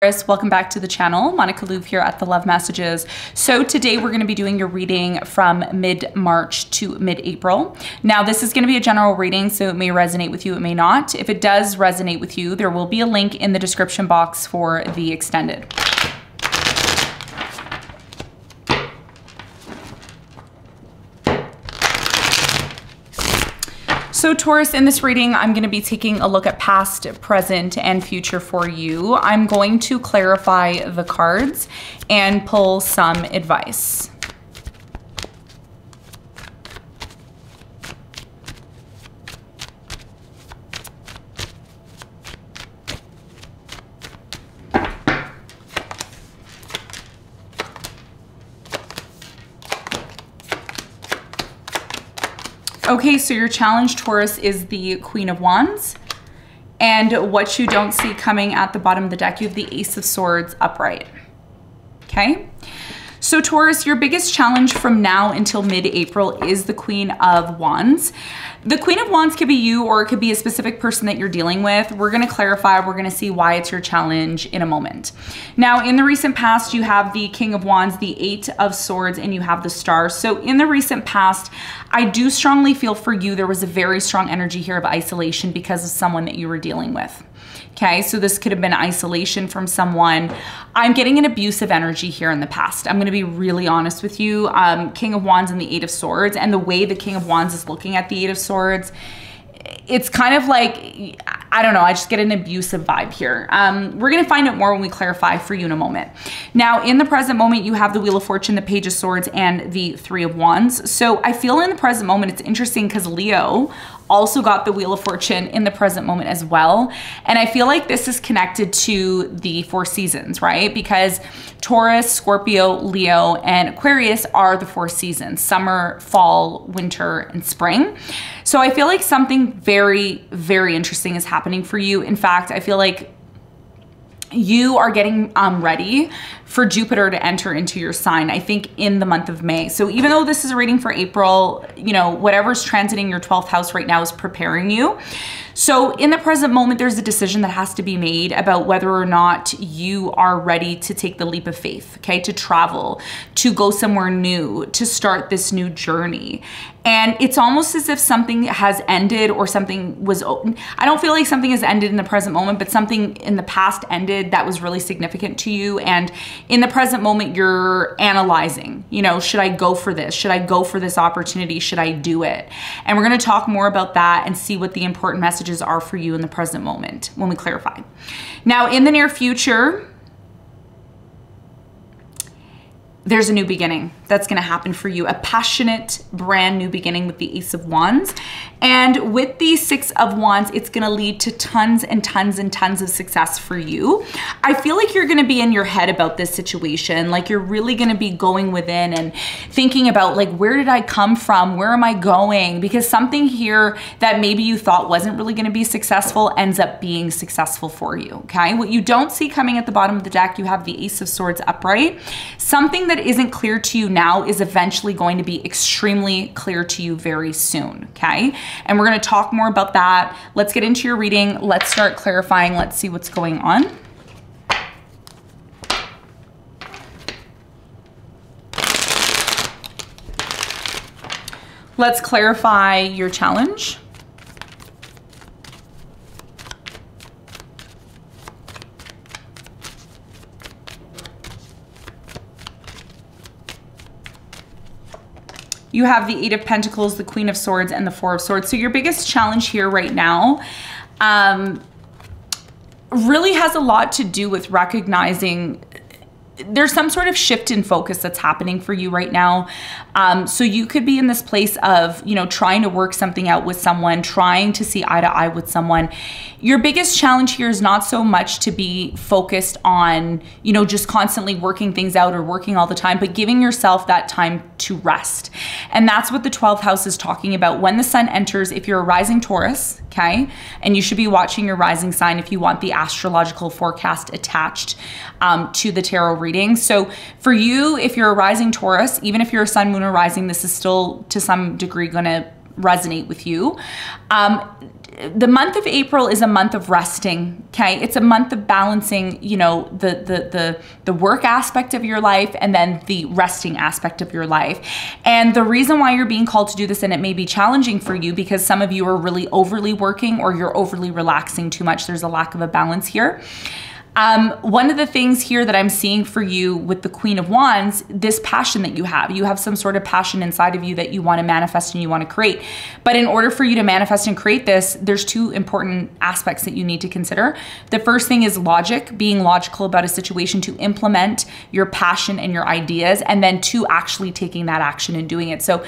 Welcome back to the channel. Monica Luve here at the Love Messages. So today we're going to be doing your reading from mid-March to mid-April. Now this is going to be a general reading, so it may resonate with you, it may not. If it does resonate with you, there will be a link in the description box for the extended. So Taurus, in this reading, I'm gonna be taking a look at past, present, and future for you. I'm going to clarify the cards and pull some advice. Okay, so your challenge, Taurus, is the Queen of Wands. And what you don't see coming at the bottom of the deck, you have the Ace of Swords upright. Okay? So Taurus, your biggest challenge from now until mid-April is the Queen of Wands. The Queen of Wands could be you or it could be a specific person that you're dealing with. We're gonna clarify, we're gonna see why it's your challenge in a moment. Now, in the recent past, you have the King of Wands, the Eight of Swords, and you have the Star. So in the recent past, I do strongly feel for you there was a very strong energy here of isolation because of someone that you were dealing with. Okay, so this could have been isolation from someone. I'm getting an abusive energy here in the past. I'm gonna be really honest with you. Um, King of Wands and the Eight of Swords, and the way the King of Wands is looking at the Eight of Swords, it's kind of like, I don't know, I just get an abusive vibe here. Um, we're gonna find out more when we clarify for you in a moment. Now, in the present moment, you have the Wheel of Fortune, the Page of Swords, and the Three of Wands. So I feel in the present moment, it's interesting because Leo also got the Wheel of Fortune in the present moment as well. And I feel like this is connected to the four seasons, right? Because Taurus, Scorpio, Leo, and Aquarius are the four seasons summer, fall, winter, and spring. So I feel like something very, very interesting is happening for you. In fact, I feel like you are getting um, ready for Jupiter to enter into your sign, I think in the month of May. So even though this is a reading for April, you know, whatever's transiting your 12th house right now is preparing you. So in the present moment, there's a decision that has to be made about whether or not you are ready to take the leap of faith, okay? To travel, to go somewhere new, to start this new journey. And it's almost as if something has ended or something was, I don't feel like something has ended in the present moment, but something in the past ended that was really significant to you. And in the present moment, you're analyzing, you know, should I go for this? Should I go for this opportunity? Should I do it? And we're gonna talk more about that and see what the important messages are for you in the present moment when we clarify. Now, in the near future, there's a new beginning that's going to happen for you a passionate brand new beginning with the ace of wands. And with the six of wands it's going to lead to tons and tons and tons of success for you. I feel like you're going to be in your head about this situation like you're really going to be going within and thinking about like where did i come from? Where am i going? Because something here that maybe you thought wasn't really going to be successful ends up being successful for you okay? What you don't see coming at the bottom of the deck you have the ace of swords upright. Something that isn't clear to you now is eventually going to be extremely clear to you very soon, okay? And we're gonna talk more about that. Let's get into your reading. Let's start clarifying. Let's see what's going on. Let's clarify your challenge. You have the Eight of Pentacles, the Queen of Swords, and the Four of Swords. So your biggest challenge here right now um, really has a lot to do with recognizing there's some sort of shift in focus that's happening for you right now. Um, so you could be in this place of, you know, trying to work something out with someone, trying to see eye to eye with someone. Your biggest challenge here is not so much to be focused on, you know, just constantly working things out or working all the time, but giving yourself that time to rest. And that's what the 12th house is talking about. When the sun enters, if you're a rising Taurus, okay, and you should be watching your rising sign if you want the astrological forecast attached um, to the tarot reading. So for you, if you're a rising Taurus, even if you're a sun, moon, or rising, this is still to some degree going to resonate with you. Um, the month of April is a month of resting, okay? It's a month of balancing, you know, the the the the work aspect of your life and then the resting aspect of your life. And the reason why you're being called to do this and it may be challenging for you because some of you are really overly working or you're overly relaxing too much. There's a lack of a balance here um, one of the things here that I'm seeing for you with the Queen of Wands, this passion that you have, you have some sort of passion inside of you that you want to manifest and you want to create. But in order for you to manifest and create this, there's two important aspects that you need to consider. The first thing is logic, being logical about a situation to implement your passion and your ideas, and then two, actually taking that action and doing it. So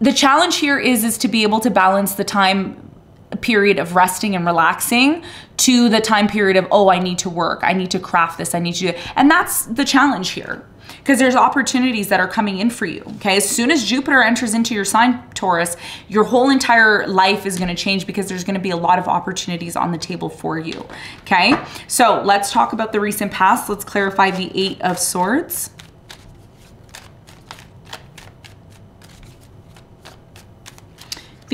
the challenge here is is to be able to balance the time period of resting and relaxing to the time period of, oh, I need to work, I need to craft this, I need to do it. And that's the challenge here because there's opportunities that are coming in for you. Okay. As soon as Jupiter enters into your sign, Taurus, your whole entire life is going to change because there's going to be a lot of opportunities on the table for you. Okay. So let's talk about the recent past. Let's clarify the Eight of Swords.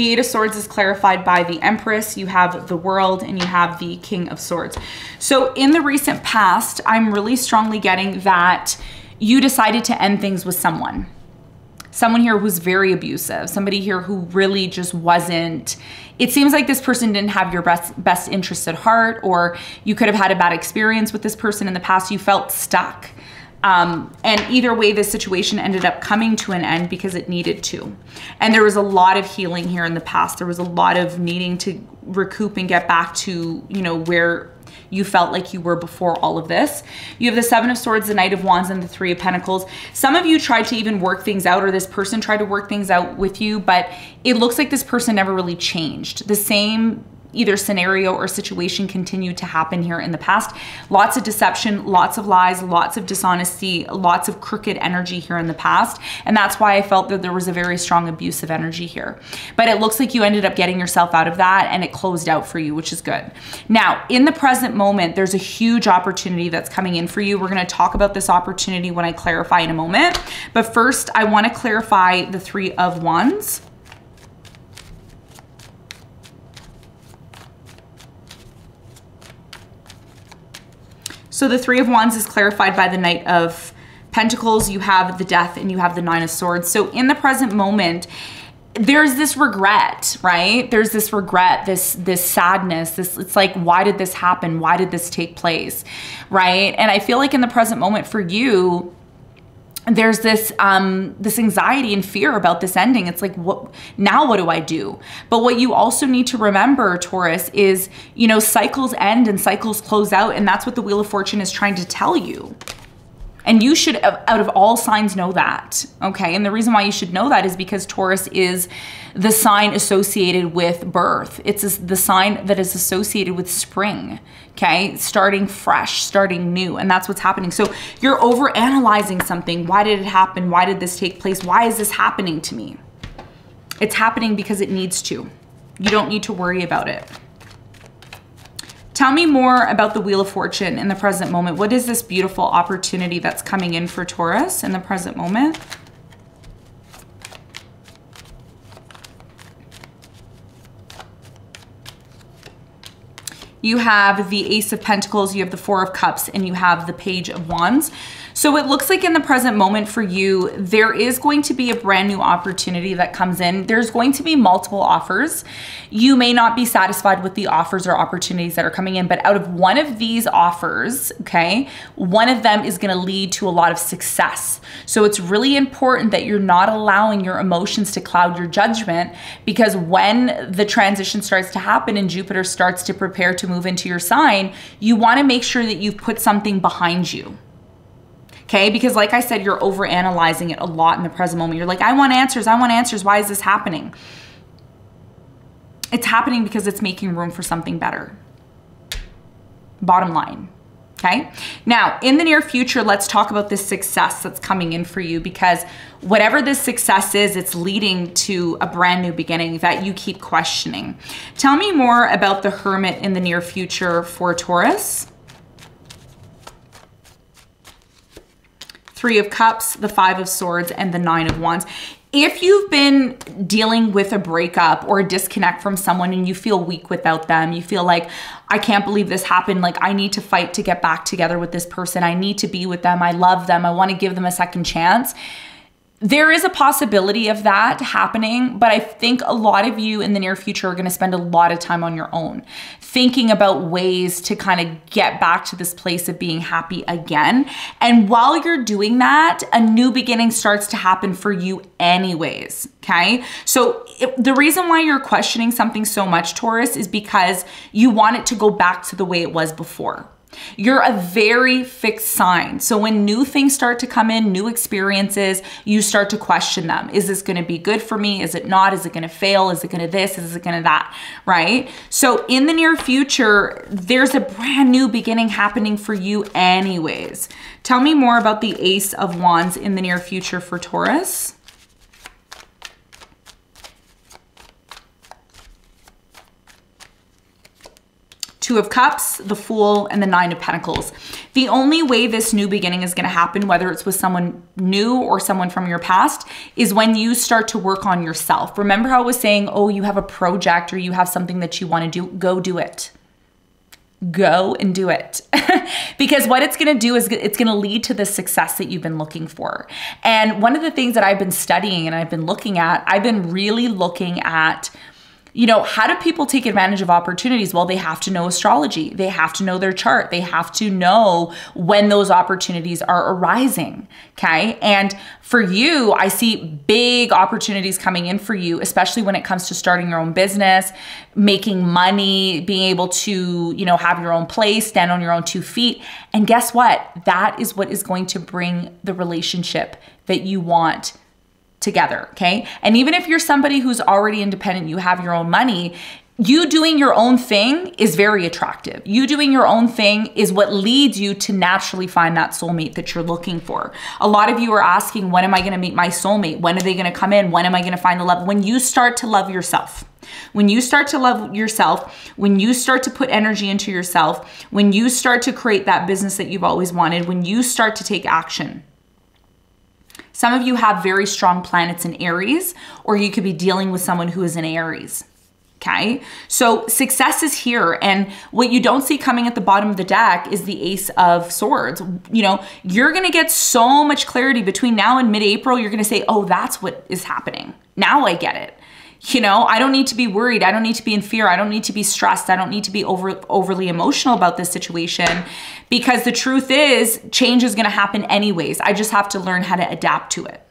The Eight of Swords is clarified by the Empress, you have the World, and you have the King of Swords. So in the recent past, I'm really strongly getting that you decided to end things with someone. Someone here who's very abusive, somebody here who really just wasn't it seems like this person didn't have your best best interest at heart or you could have had a bad experience with this person in the past you felt stuck um, and either way, this situation ended up coming to an end because it needed to. And there was a lot of healing here in the past. There was a lot of needing to recoup and get back to, you know, where you felt like you were before all of this. You have the Seven of Swords, the Knight of Wands, and the Three of Pentacles. Some of you tried to even work things out, or this person tried to work things out with you, but it looks like this person never really changed. The same either scenario or situation continued to happen here in the past. Lots of deception, lots of lies, lots of dishonesty, lots of crooked energy here in the past. And that's why I felt that there was a very strong abusive energy here. But it looks like you ended up getting yourself out of that and it closed out for you, which is good. Now, in the present moment, there's a huge opportunity that's coming in for you. We're going to talk about this opportunity when I clarify in a moment. But first, I want to clarify the Three of Wands. So the Three of Wands is clarified by the Knight of Pentacles. You have the Death and you have the Nine of Swords. So in the present moment, there's this regret, right? There's this regret, this this sadness. This it's like why did this happen? Why did this take place? Right? And I feel like in the present moment for you, there's this um, this anxiety and fear about this ending. It's like, what now? What do I do? But what you also need to remember, Taurus, is you know cycles end and cycles close out, and that's what the Wheel of Fortune is trying to tell you. And you should, out of all signs, know that. Okay. And the reason why you should know that is because Taurus is the sign associated with birth. It's the sign that is associated with spring. Okay. Starting fresh, starting new. And that's what's happening. So you're over analyzing something. Why did it happen? Why did this take place? Why is this happening to me? It's happening because it needs to. You don't need to worry about it. Tell me more about the Wheel of Fortune in the present moment. What is this beautiful opportunity that's coming in for Taurus in the present moment? You have the Ace of Pentacles, you have the Four of Cups, and you have the Page of Wands. So it looks like in the present moment for you, there is going to be a brand new opportunity that comes in. There's going to be multiple offers. You may not be satisfied with the offers or opportunities that are coming in, but out of one of these offers, okay, one of them is going to lead to a lot of success. So it's really important that you're not allowing your emotions to cloud your judgment because when the transition starts to happen and Jupiter starts to prepare to move into your sign, you want to make sure that you've put something behind you okay? Because like I said, you're over analyzing it a lot in the present moment. You're like, I want answers, I want answers. Why is this happening? It's happening because it's making room for something better. Bottom line. Okay. Now, in the near future, let's talk about this success that's coming in for you because whatever this success is, it's leading to a brand new beginning that you keep questioning. Tell me more about the Hermit in the near future for Taurus. Three of Cups, the Five of Swords, and the Nine of Wands. if you've been dealing with a breakup or a disconnect from someone and you feel weak without them, you feel like, I can't believe this happened. Like, I need to fight to get back together with this person. I need to be with them. I love them. I want to give them a second chance there is a possibility of that happening, but I think a lot of you in the near future are going to spend a lot of time on your own, thinking about ways to kind of get back to this place of being happy again. And while you're doing that, a new beginning starts to happen for you, anyways. Okay. So it, the reason why you're questioning something so much, Taurus, is because you want it to go back to the way it was before. You're a very fixed sign. So when new things start to come in, new experiences, you start to question them. Is this going to be good for me? Is it not? Is it going to fail? Is it going to this? Is it going to that? Right? So in the near future, there's a brand new beginning happening for you anyways. Tell me more about the Ace of Wands in the near future for Taurus. Two of Cups, the Fool, and the Nine of Pentacles. The only way this new beginning is going to happen, whether it's with someone new or someone from your past, is when you start to work on yourself. Remember how I was saying, oh, you have a project or you have something that you want to do, go do it go and do it. because what it's going to do is it's going to lead to the success that you've been looking for. And one of the things that I've been studying and I've been looking at, I've been really looking at you know, how do people take advantage of opportunities? Well, they have to know astrology. They have to know their chart. They have to know when those opportunities are arising. Okay. And for you, I see big opportunities coming in for you, especially when it comes to starting your own business, making money, being able to, you know, have your own place, stand on your own two feet. And guess what? That is what is going to bring the relationship that you want together, okay? And even if you're somebody who's already independent, you have your own money, you doing your own thing is very attractive. You doing your own thing is what leads you to naturally find that soulmate that you're looking for. A lot of you are asking, when am I gonna meet my soulmate? When are they gonna come in? When am I gonna find the love? When you start to love yourself, when you start to love yourself, when you start to put energy into yourself, when you start to create that business that you've always wanted, when you start to take action, some of you have very strong planets in Aries, or you could be dealing with someone who is in Aries. Okay, so success is here. And what you don't see coming at the bottom of the deck is the Ace of Swords. You know, you're gonna get so much clarity between now and mid April. You're gonna say, oh, that's what is happening. Now I get it. You know, I don't need to be worried. I don't need to be in fear. I don't need to be stressed. I don't need to be over overly emotional about this situation because the truth is change is to happen anyways. I just have to learn how to adapt to it.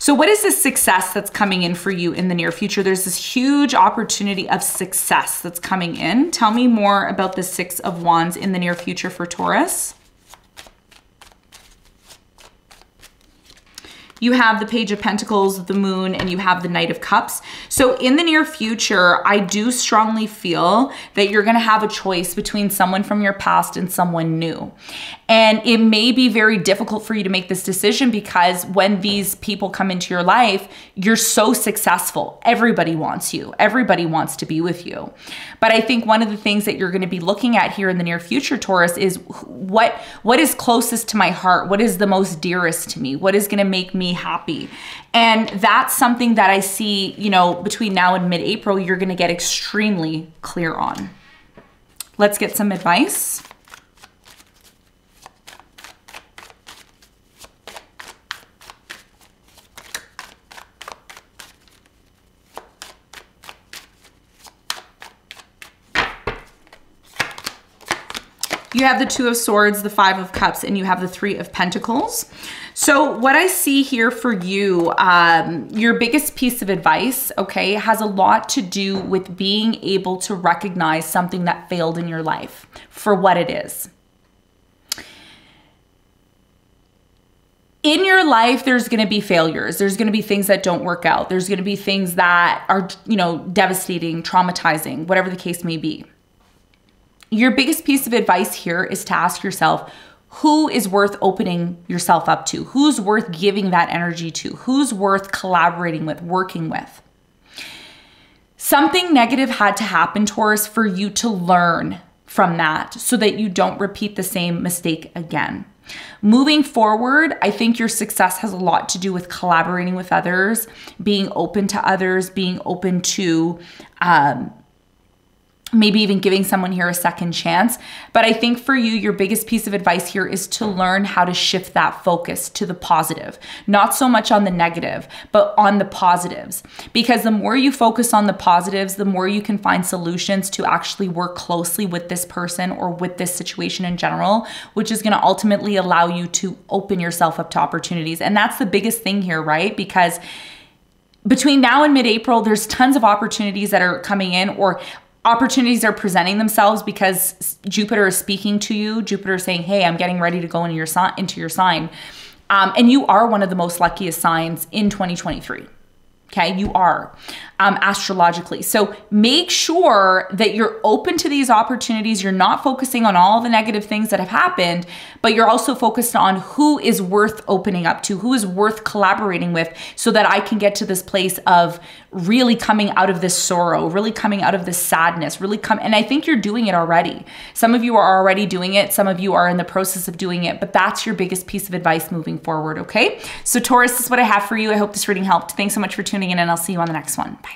So, what is this success that's coming in for you in the near future? There's this huge opportunity of success that's coming in. Tell me more about the Six of Wands in the near future for Taurus. You have the Page of Pentacles, the Moon, and you have the Knight of Cups. So in the near future, I do strongly feel that you're gonna have a choice between someone from your past and someone new. And it may be very difficult for you to make this decision because when these people come into your life, you're so successful. Everybody wants you, everybody wants to be with you. But I think one of the things that you're gonna be looking at here in the near future, Taurus, is what, what is closest to my heart? What is the most dearest to me? What is gonna make me happy. And that's something that I see, you know, between now and mid April, you're going to get extremely clear on. Let's get some advice. You have the Two of Swords, the Five of Cups, and you have the Three of Pentacles. So, what I see here for you, um, your biggest piece of advice, okay, has a lot to do with being able to recognize something that failed in your life for what it is. in your life there's going to be failures there's going to be things that don't work out there's going to be things that are you know devastating traumatizing whatever the case may be your biggest piece of advice here is to ask yourself who is worth opening yourself up to? Who's worth giving that energy to? Who's worth collaborating with, working with? Something negative had to happen, Taurus, for you to learn from that so that you don't repeat the same mistake again. Moving forward, I think your success has a lot to do with collaborating with others, being open to others, being open to um, maybe even giving someone here a second chance. But I think for you, your biggest piece of advice here is to learn how to shift that focus to the positive, not so much on the negative, but on the positives. Because the more you focus on the positives, the more you can find solutions to actually work closely with this person or with this situation in general, which is going to ultimately allow you to open yourself up to opportunities. And that's the biggest thing here, right? Because between now and mid-April, there's tons of opportunities that are coming in, or opportunities are presenting themselves because Jupiter is speaking to you. Jupiter is saying, "Hey, I'm getting ready to go into your sign." Into your sign, um, and you are one of the most luckiest signs in 2023. Okay, you are um, astrologically. So make sure that you're open to these opportunities. You're not focusing on all the negative things that have happened, but you're also focused on who is worth opening up to, who is worth collaborating with, so that I can get to this place of really coming out of this sorrow, really coming out of this sadness, really come. And I think you're doing it already. Some of you are already doing it, some of you are in the process of doing it, but that's your biggest piece of advice moving forward, okay? So, Taurus, this is what I have for you. I hope this reading helped. Thanks so much for tuning in, and I'll see you on the next one. Bye.